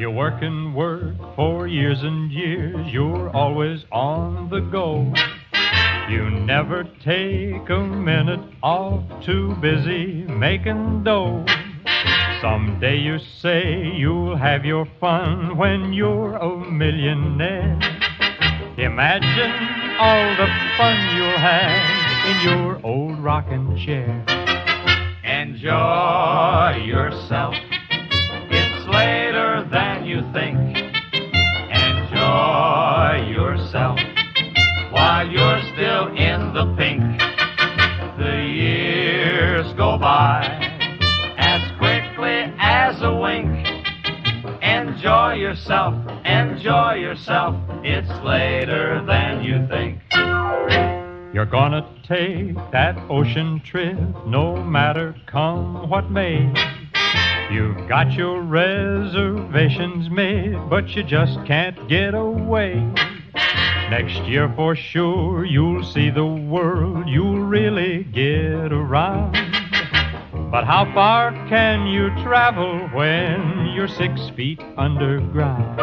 You work and work for years and years, you're always on the go. You never take a minute off, too busy making dough. Someday you say you'll have your fun when you're a millionaire. Imagine all the fun you'll have in your old rocking chair. Enjoy yourself. Still in the pink. The years go by as quickly as a wink. Enjoy yourself, enjoy yourself. It's later than you think. You're gonna take that ocean trip no matter come what may. You've got your reservations made, but you just can't get away. Next year for sure you'll see the world, you'll really get around. But how far can you travel when you're six feet underground?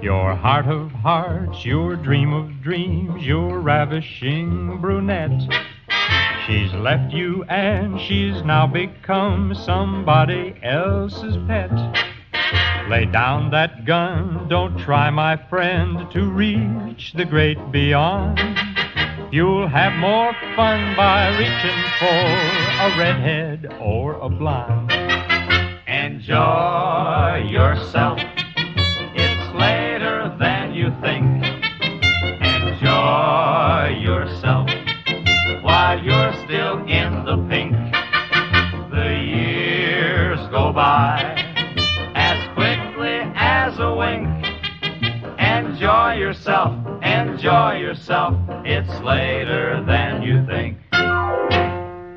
Your heart of hearts, your dream of dreams, your ravishing brunette. She's left you and she's now become somebody else's pet. Lay down that gun, don't try, my friend, to reach the great beyond. You'll have more fun by reaching for a redhead or a blonde. Enjoy yourself. It's later than you think. Enjoy yourself while you're still in the pink. The years go by Enjoy yourself, enjoy yourself. It's later than you think.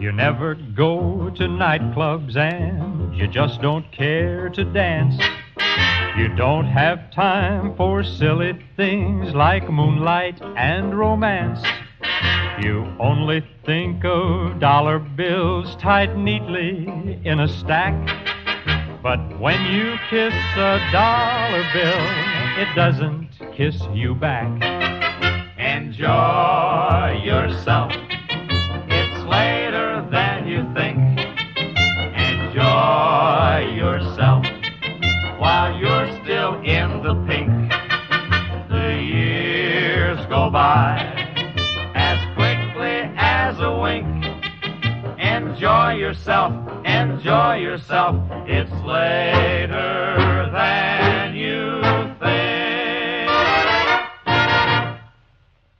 You never go to nightclubs and you just don't care to dance. You don't have time for silly things like moonlight and romance. You only think of dollar bills tied neatly in a stack. But when you kiss a dollar bill, it doesn't kiss you back. Enjoy yourself. It's later than you think. Enjoy yourself while you're still in the pink. The years go by as quickly as a wink. Enjoy yourself, enjoy yourself. It's later